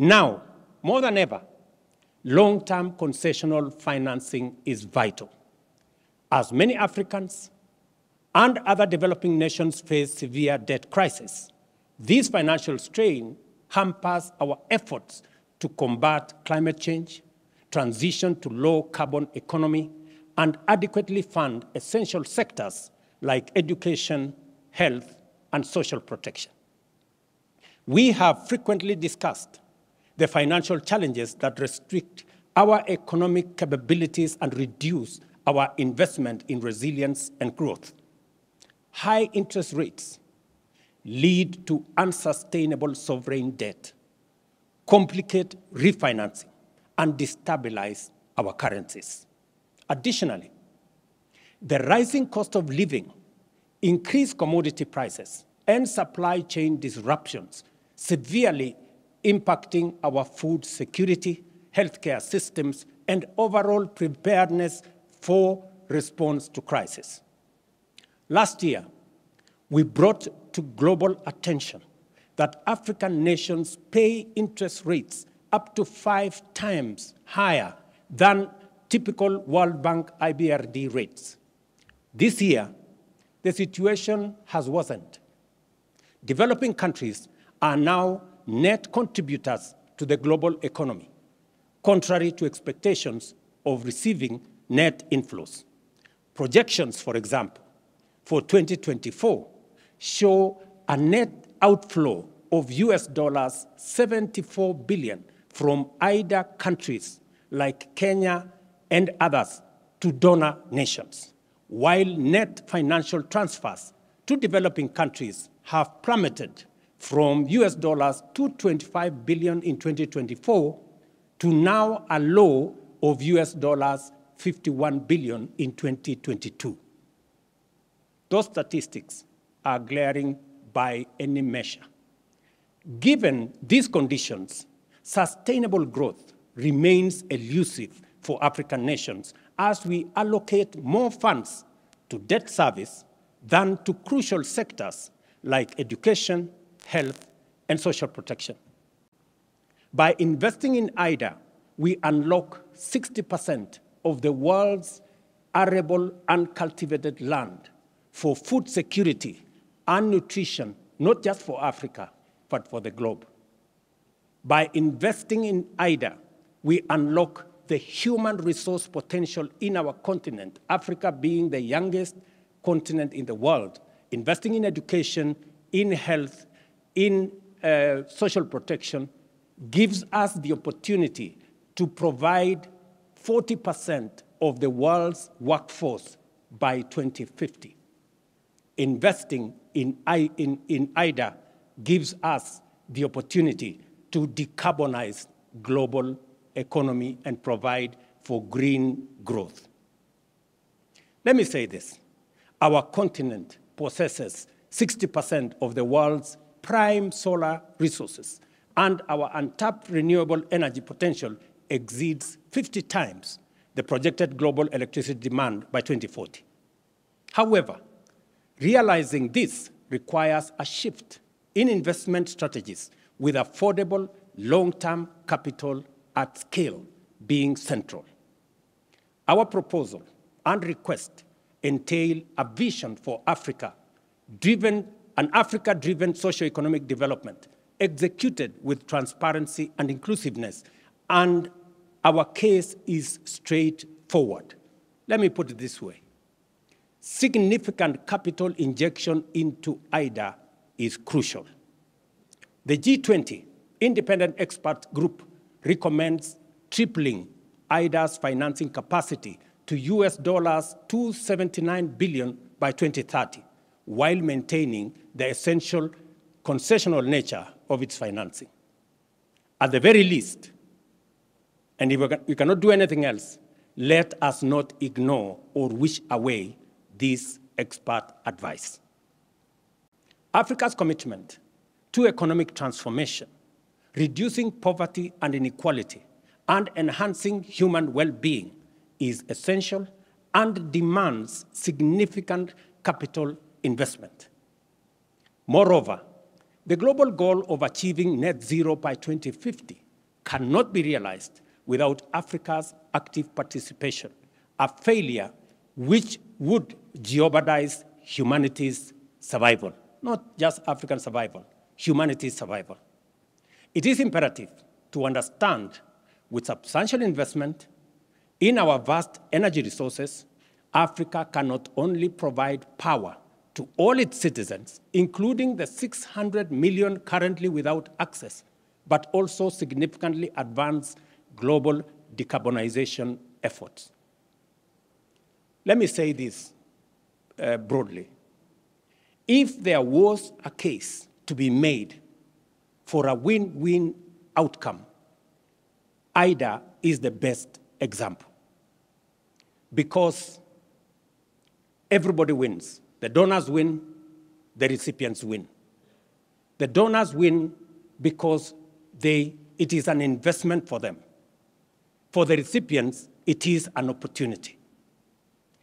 Now, more than ever, long-term concessional financing is vital. As many Africans and other developing nations face severe debt crisis, this financial strain hampers our efforts to combat climate change, transition to low carbon economy, and adequately fund essential sectors like education, health, and social protection. We have frequently discussed the financial challenges that restrict our economic capabilities and reduce our investment in resilience and growth. High interest rates lead to unsustainable sovereign debt, complicate refinancing, and destabilize our currencies. Additionally, the rising cost of living, increased commodity prices, and supply chain disruptions severely impacting our food security, healthcare systems, and overall preparedness for response to crisis. Last year, we brought to global attention that African nations pay interest rates up to five times higher than typical World Bank IBRD rates. This year, the situation has worsened. Developing countries are now net contributors to the global economy, contrary to expectations of receiving net inflows. Projections, for example, for 2024 show a net outflow of US dollars 74 billion from IDA countries like Kenya and others to donor nations, while net financial transfers to developing countries have plummeted from US dollars 225 billion in 2024 to now a low of US dollars 51 billion in 2022. Those statistics are glaring by any measure. Given these conditions, sustainable growth remains elusive for African nations as we allocate more funds to debt service than to crucial sectors like education, health, and social protection. By investing in IDA, we unlock 60% of the world's arable uncultivated land for food security and nutrition, not just for Africa, but for the globe. By investing in IDA, we unlock the human resource potential in our continent, Africa being the youngest continent in the world. Investing in education, in health, in uh, social protection gives us the opportunity to provide 40% of the world's workforce by 2050. Investing in, in, in IDA gives us the opportunity to decarbonize global economy and provide for green growth. Let me say this. Our continent possesses 60% of the world's prime solar resources, and our untapped renewable energy potential exceeds 50 times the projected global electricity demand by 2040. However, realizing this requires a shift in investment strategies with affordable long-term capital at scale being central. Our proposal and request entail a vision for Africa driven an Africa-driven socio-economic development executed with transparency and inclusiveness. And our case is straightforward. Let me put it this way. Significant capital injection into IDA is crucial. The G20 independent expert group recommends tripling IDA's financing capacity to US dollars 279 billion by 2030 while maintaining the essential concessional nature of its financing. At the very least, and if we cannot do anything else, let us not ignore or wish away this expert advice. Africa's commitment to economic transformation, reducing poverty and inequality, and enhancing human well-being is essential and demands significant capital investment. Moreover, the global goal of achieving net zero by 2050 cannot be realized without Africa's active participation, a failure which would jeopardize humanity's survival, not just African survival, humanity's survival. It is imperative to understand with substantial investment in our vast energy resources, Africa can not only provide power to all its citizens, including the 600 million currently without access, but also significantly advance global decarbonization efforts. Let me say this uh, broadly. If there was a case to be made for a win win outcome, IDA is the best example because everybody wins. The donors win, the recipients win. The donors win because they, it is an investment for them. For the recipients, it is an opportunity.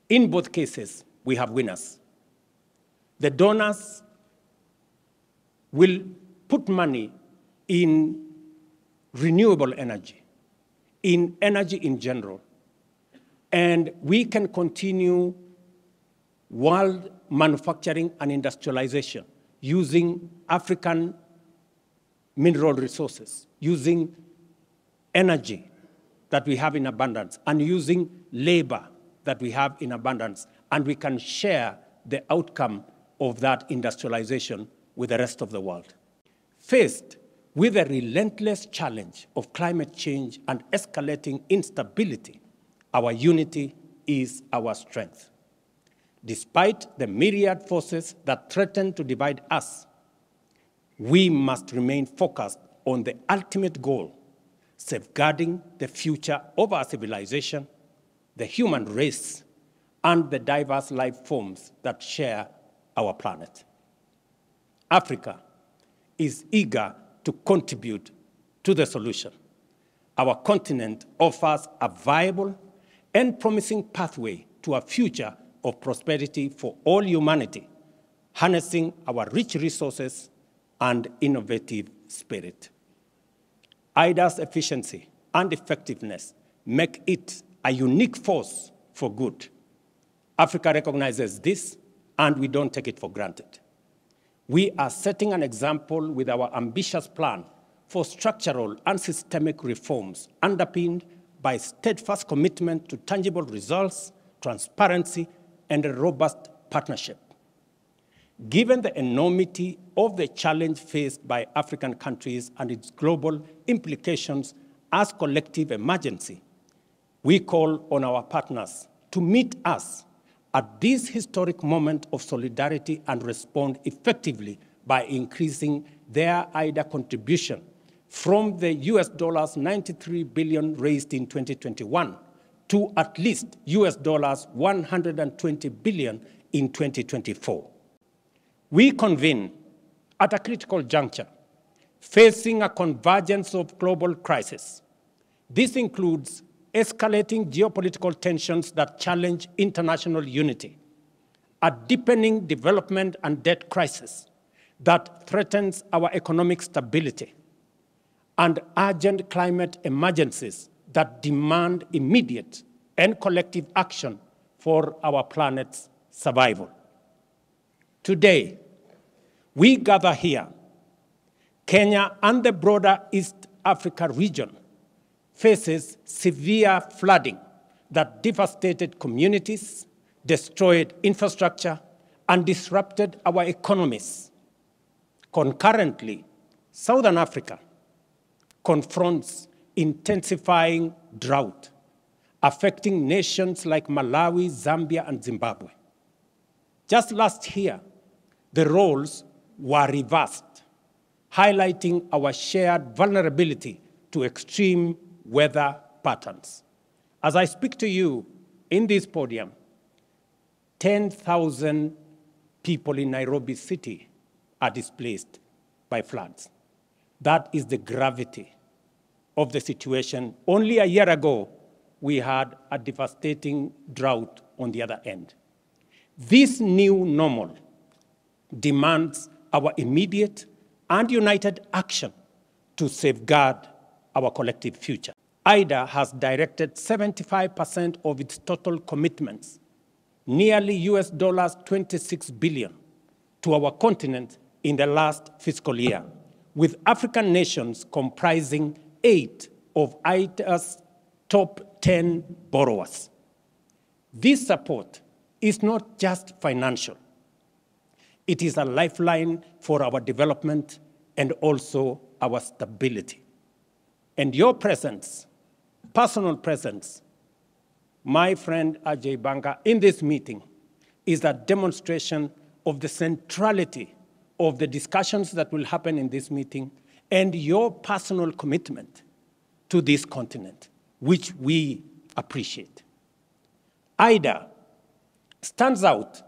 In both cases, we have winners. The donors will put money in renewable energy, in energy in general, and we can continue world manufacturing and industrialization using African mineral resources, using energy that we have in abundance, and using labor that we have in abundance. And we can share the outcome of that industrialization with the rest of the world. Faced with the relentless challenge of climate change and escalating instability, our unity is our strength. Despite the myriad forces that threaten to divide us, we must remain focused on the ultimate goal safeguarding the future of our civilization, the human race, and the diverse life forms that share our planet. Africa is eager to contribute to the solution. Our continent offers a viable and promising pathway to a future of prosperity for all humanity, harnessing our rich resources and innovative spirit. IDA's efficiency and effectiveness make it a unique force for good. Africa recognizes this, and we don't take it for granted. We are setting an example with our ambitious plan for structural and systemic reforms underpinned by steadfast commitment to tangible results, transparency, and a robust partnership. Given the enormity of the challenge faced by African countries and its global implications as collective emergency, we call on our partners to meet us at this historic moment of solidarity and respond effectively by increasing their IDA contribution from the US dollars 93 billion raised in 2021 to at least US dollars 120 billion in 2024. We convene at a critical juncture, facing a convergence of global crises. This includes escalating geopolitical tensions that challenge international unity, a deepening development and debt crisis that threatens our economic stability, and urgent climate emergencies that demand immediate and collective action for our planet's survival. Today, we gather here, Kenya and the broader East Africa region faces severe flooding that devastated communities, destroyed infrastructure, and disrupted our economies. Concurrently, Southern Africa confronts intensifying drought, affecting nations like Malawi, Zambia, and Zimbabwe. Just last year, the roles were reversed, highlighting our shared vulnerability to extreme weather patterns. As I speak to you in this podium, 10,000 people in Nairobi City are displaced by floods. That is the gravity of the situation. Only a year ago, we had a devastating drought on the other end. This new normal demands our immediate and united action to safeguard our collective future. IDA has directed 75% of its total commitments, nearly US dollars 26 billion, to our continent in the last fiscal year, with African nations comprising eight of IDA's top 10 borrowers. This support is not just financial. It is a lifeline for our development and also our stability. And your presence, personal presence, my friend Ajay Banga, in this meeting is a demonstration of the centrality of the discussions that will happen in this meeting and your personal commitment to this continent, which we appreciate. IDA stands out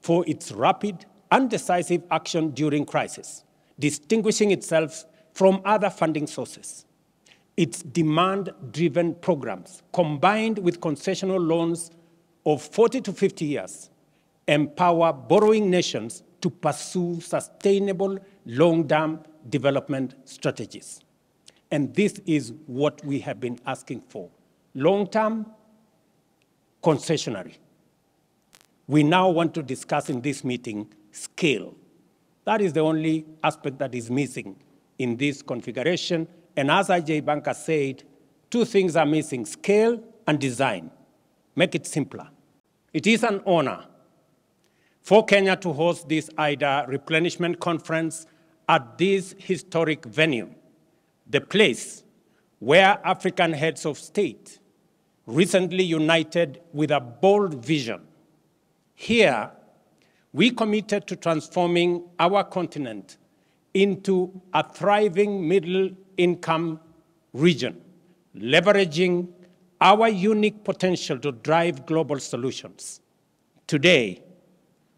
for its rapid and decisive action during crisis, distinguishing itself from other funding sources. Its demand-driven programs, combined with concessional loans of 40 to 50 years, empower borrowing nations to pursue sustainable long-term development strategies. And this is what we have been asking for. Long-term, concessionary. We now want to discuss in this meeting scale. That is the only aspect that is missing in this configuration. And as Ajay Banga said, two things are missing, scale and design. Make it simpler. It is an honor for Kenya to host this IDA replenishment conference at this historic venue, the place where African heads of state recently united with a bold vision. Here, we committed to transforming our continent into a thriving middle income region, leveraging our unique potential to drive global solutions. Today,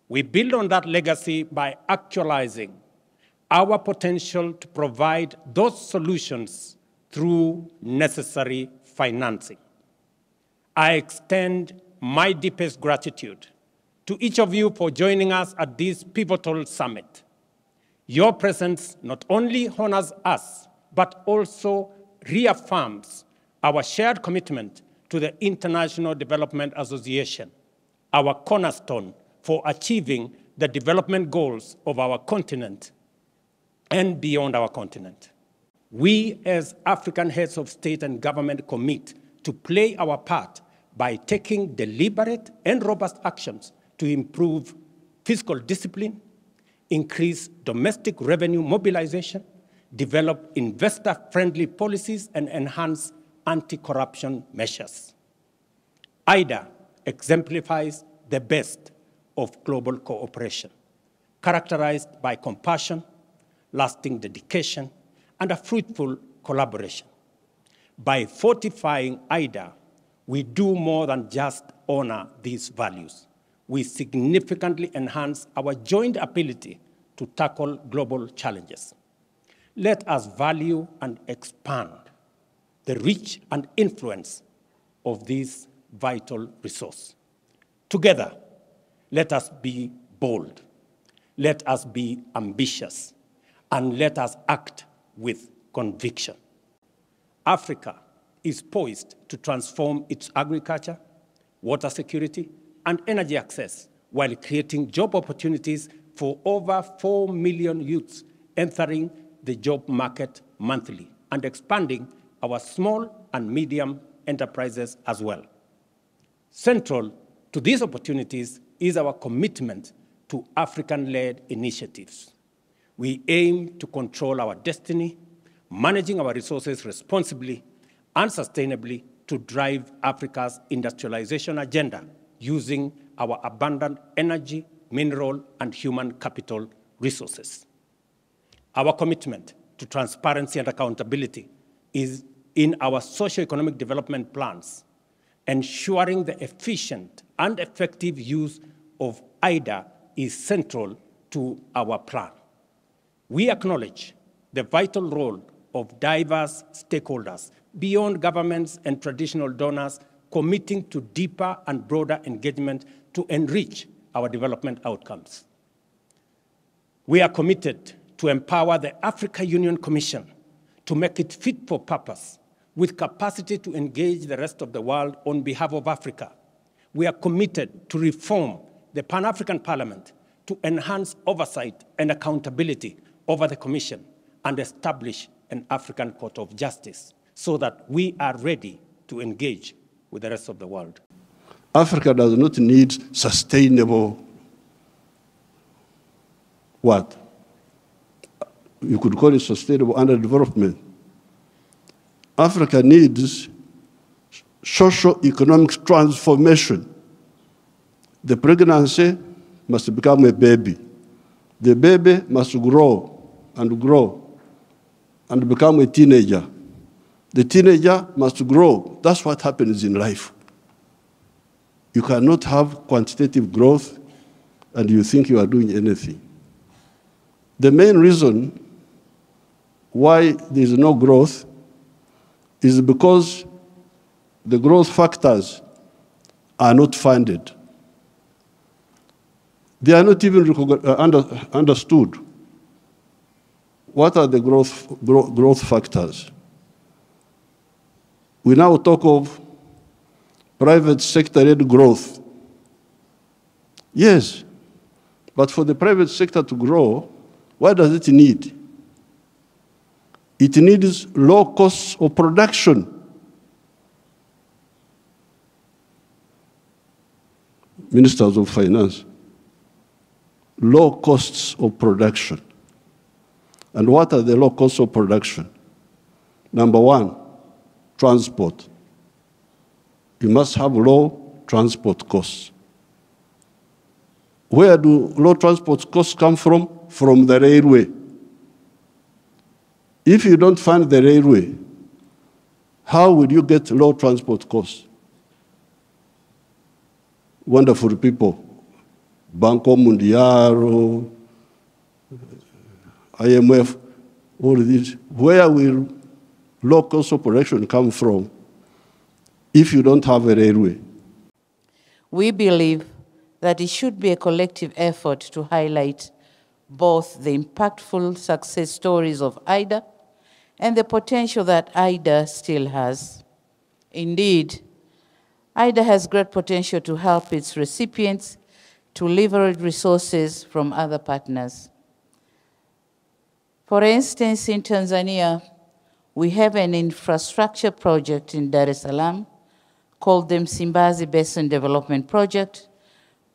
we build on that legacy by actualizing our potential to provide those solutions through necessary financing. I extend my deepest gratitude to each of you for joining us at this pivotal summit. Your presence not only honors us, but also reaffirms our shared commitment to the International Development Association, our cornerstone for achieving the development goals of our continent and beyond our continent. We, as African heads of state and government, commit to play our part by taking deliberate and robust actions to improve fiscal discipline, increase domestic revenue mobilization, develop investor-friendly policies, and enhance anti-corruption measures. IDA exemplifies the best of global cooperation, characterized by compassion, lasting dedication, and a fruitful collaboration. By fortifying IDA, we do more than just honor these values. We significantly enhance our joint ability to tackle global challenges. Let us value and expand the reach and influence of this vital resource. Together, let us be bold, let us be ambitious, and let us act with conviction. Africa is poised to transform its agriculture, water security, and energy access while creating job opportunities for over 4 million youths entering the job market monthly and expanding our small and medium enterprises as well. Central to these opportunities is our commitment to African-led initiatives. We aim to control our destiny, managing our resources responsibly and sustainably to drive Africa's industrialization agenda using our abundant energy, mineral, and human capital resources. Our commitment to transparency and accountability is in our socio-economic development plans, ensuring the efficient and effective use of IDA is central to our plan. We acknowledge the vital role of diverse stakeholders beyond governments and traditional donors committing to deeper and broader engagement to enrich our development outcomes. We are committed to empower the Africa Union Commission to make it fit for purpose with capacity to engage the rest of the world on behalf of Africa. We are committed to reform the Pan African Parliament to enhance oversight and accountability over the Commission and establish an African Court of Justice so that we are ready to engage with the rest of the world. Africa does not need sustainable what? You could call it sustainable underdevelopment. Africa needs social economic transformation. The pregnancy must become a baby. The baby must grow and grow and become a teenager. The teenager must grow. That's what happens in life. You cannot have quantitative growth and you think you are doing anything. The main reason why there is no growth is because the growth factors are not funded. They are not even uh, under, understood. What are the growth, growth, growth factors? We now talk of private sector-led growth. Yes, but for the private sector to grow, what does it need? It needs low costs of production. Ministers of Finance, low costs of production. And what are the low costs of production? Number one, transport. You must have low transport costs. Where do low transport costs come from? From the railway. If you don't fund the railway, how will you get low transport costs? Wonderful people. Banco Mundial, IMF, all these. Where will low cost come from if you don't have a railway? We believe that it should be a collective effort to highlight both the impactful success stories of IDA and the potential that IDA still has. Indeed, IDA has great potential to help its recipients to leverage resources from other partners. For instance, in Tanzania, we have an infrastructure project in Dar es Salaam called the Msimbazi Basin Development Project,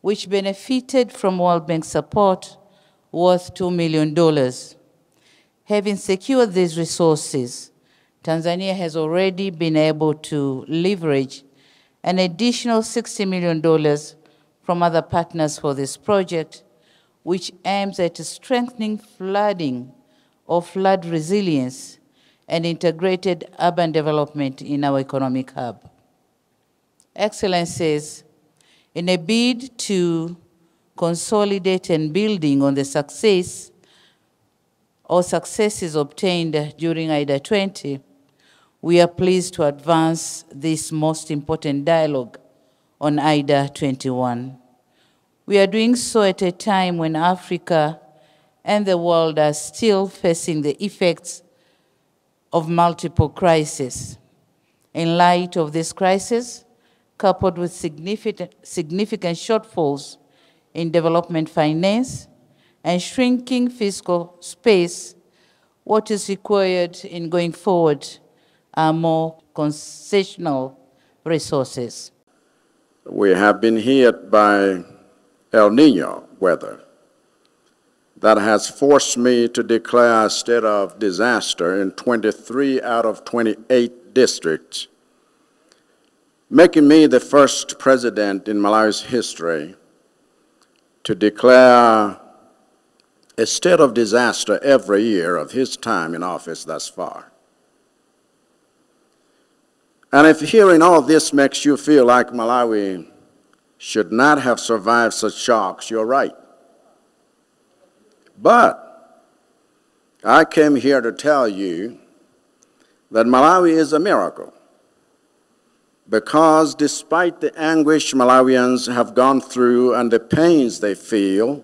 which benefited from World Bank support worth $2 million. Having secured these resources, Tanzania has already been able to leverage an additional $60 million from other partners for this project, which aims at strengthening flooding or flood resilience and integrated urban development in our economic hub. Excellencies, in a bid to consolidate and building on the success or successes obtained during IDA 20, we are pleased to advance this most important dialogue on IDA 21. We are doing so at a time when Africa and the world are still facing the effects of multiple crises. In light of this crisis, coupled with significant, significant shortfalls in development finance and shrinking fiscal space, what is required in going forward are more concessional resources. We have been hit by El Nino weather that has forced me to declare a state of disaster in 23 out of 28 districts making me the first president in Malawi's history to declare a state of disaster every year of his time in office thus far. And if hearing all this makes you feel like Malawi should not have survived such shocks, you're right. But I came here to tell you that Malawi is a miracle because despite the anguish Malawians have gone through and the pains they feel,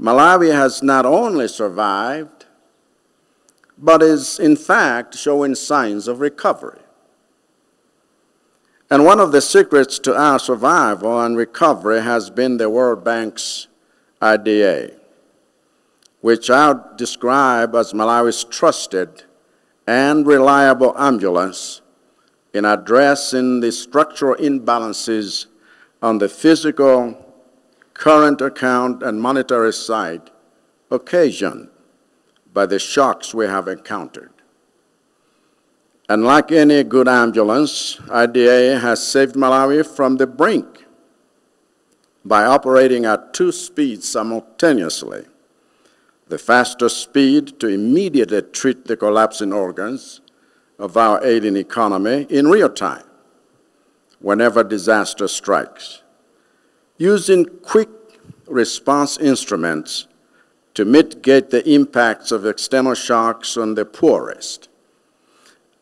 Malawi has not only survived, but is in fact showing signs of recovery. And one of the secrets to our survival and recovery has been the World Bank's IDA, which I'll describe as Malawi's trusted and reliable ambulance in addressing the structural imbalances on the fiscal, current account, and monetary side occasioned by the shocks we have encountered. And like any good ambulance, IDA has saved Malawi from the brink by operating at two speeds simultaneously. The faster speed to immediately treat the collapsing organs of our ailing economy in real time whenever disaster strikes, using quick response instruments to mitigate the impacts of external shocks on the poorest,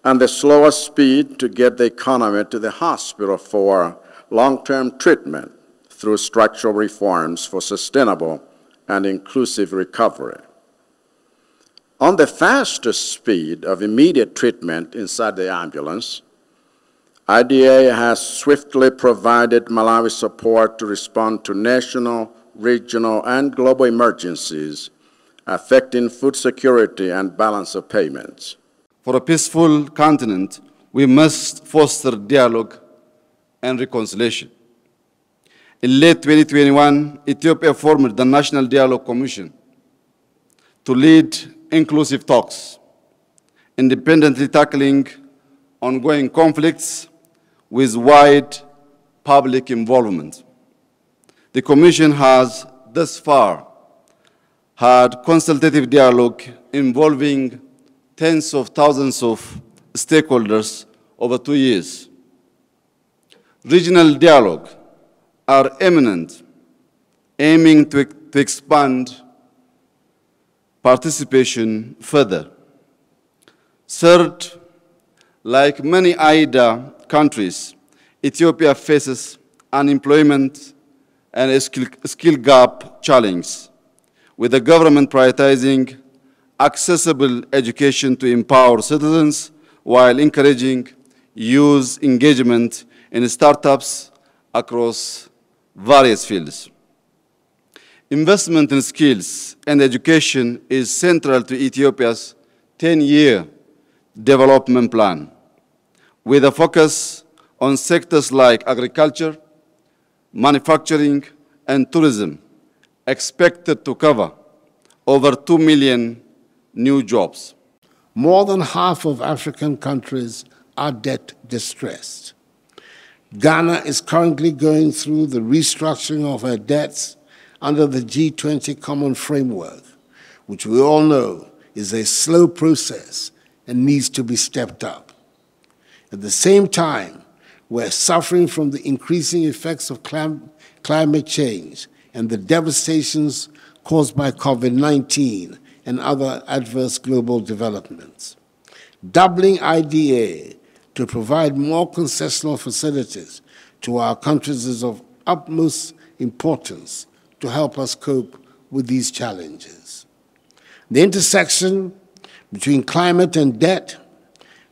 and the slower speed to get the economy to the hospital for long-term treatment through structural reforms for sustainable and inclusive recovery. On the faster speed of immediate treatment inside the ambulance, IDA has swiftly provided Malawi support to respond to national, regional, and global emergencies affecting food security and balance of payments. For a peaceful continent, we must foster dialogue and reconciliation. In late 2021, Ethiopia formed the National Dialogue Commission to lead inclusive talks, independently tackling ongoing conflicts with wide public involvement. The Commission has thus far had consultative dialogue involving tens of thousands of stakeholders over two years. Regional dialogue are eminent, aiming to, to expand participation further. Third, like many IDA countries, Ethiopia faces unemployment and a skill, skill gap challenge, with the government prioritizing accessible education to empower citizens while encouraging youth engagement in startups across various fields. Investment in skills and education is central to Ethiopia's 10-year development plan with a focus on sectors like agriculture, manufacturing, and tourism, expected to cover over 2 million new jobs. More than half of African countries are debt distressed. Ghana is currently going through the restructuring of her debts under the G20 Common Framework, which we all know is a slow process and needs to be stepped up. At the same time, we're suffering from the increasing effects of clim climate change and the devastations caused by COVID 19 and other adverse global developments. Doubling IDA to provide more concessional facilities to our countries is of utmost importance to help us cope with these challenges. The intersection between climate and debt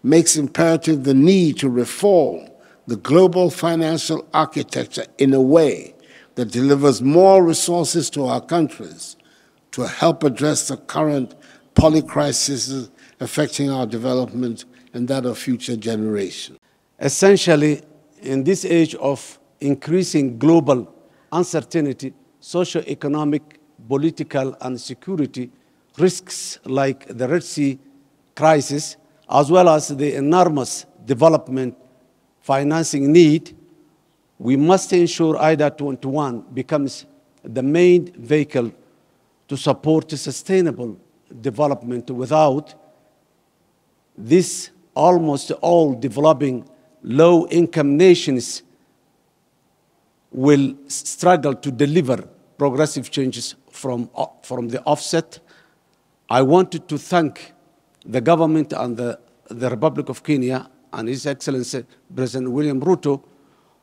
makes imperative the need to reform the global financial architecture in a way that delivers more resources to our countries to help address the current polycrises affecting our development and that of future generations. Essentially, in this age of increasing global uncertainty, socio-economic, political, and security risks like the Red Sea crisis as well as the enormous development financing need, we must ensure IDA 21 becomes the main vehicle to support sustainable development without this almost all developing low income nations will struggle to deliver progressive changes from, from the offset. I wanted to thank the government and the, the Republic of Kenya and His Excellency President William Ruto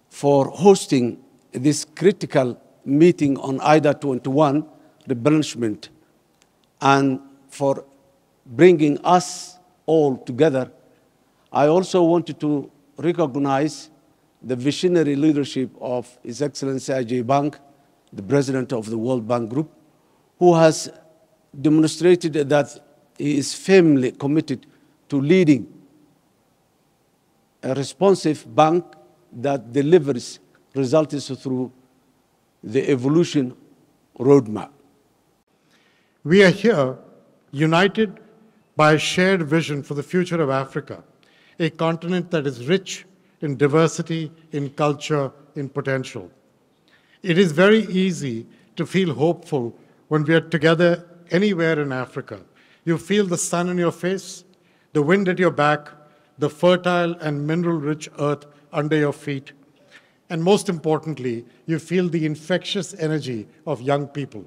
for hosting this critical meeting on IDA 21 replenishment and for bringing us all together, I also wanted to recognize the visionary leadership of His Excellency Ajay Banga, the president of the World Bank Group, who has demonstrated that he is firmly committed to leading a responsive bank that delivers results through the evolution roadmap. We are here united by a shared vision for the future of Africa, a continent that is rich in diversity, in culture, in potential. It is very easy to feel hopeful when we are together anywhere in Africa. You feel the sun on your face, the wind at your back, the fertile and mineral rich earth under your feet. And most importantly, you feel the infectious energy of young people.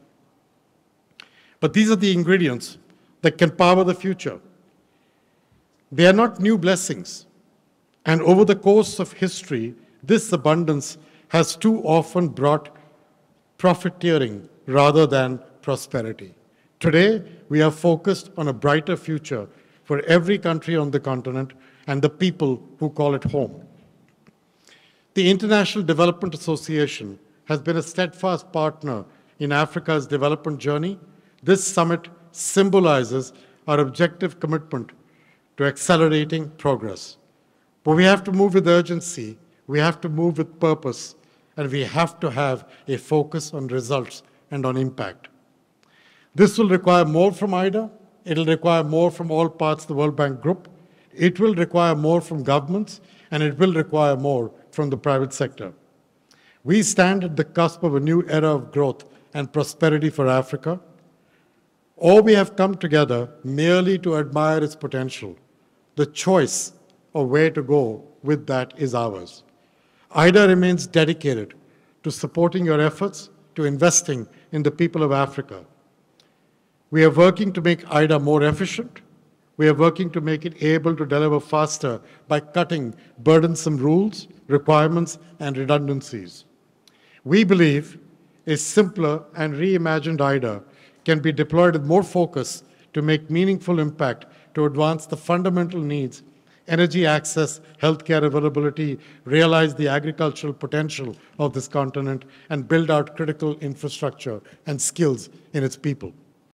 But these are the ingredients that can power the future. They are not new blessings. And over the course of history, this abundance has too often brought profiteering rather than prosperity. Today, we are focused on a brighter future for every country on the continent and the people who call it home. The International Development Association has been a steadfast partner in Africa's development journey. This summit symbolizes our objective commitment to accelerating progress. But we have to move with urgency, we have to move with purpose, and we have to have a focus on results and on impact. This will require more from IDA, it'll require more from all parts of the World Bank Group, it will require more from governments, and it will require more from the private sector. We stand at the cusp of a new era of growth and prosperity for Africa, or we have come together merely to admire its potential. The choice of where to go with that is ours. IDA remains dedicated to supporting your efforts, to investing in the people of Africa. We are working to make IDA more efficient. We are working to make it able to deliver faster by cutting burdensome rules, requirements, and redundancies. We believe a simpler and reimagined IDA can be deployed with more focus to make meaningful impact to advance the fundamental needs energy access, healthcare availability, realize the agricultural potential of this continent, and build out critical infrastructure and skills in its people.